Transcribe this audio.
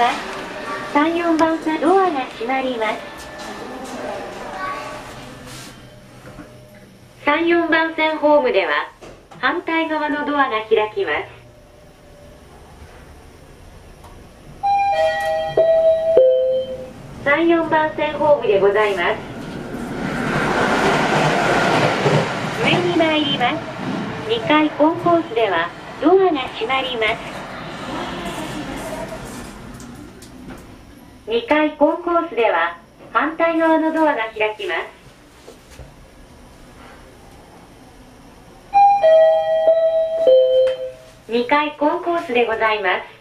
ます。3、4番線ドアが閉まります。3、4番線ホームでは、反対側のドアが開きます。3、4番線ホームでございます。上に参ります。2階コンコースでは、ドアが閉まります。2階コンコースでは、反対側のドアが開きます。2階コンコースでございます。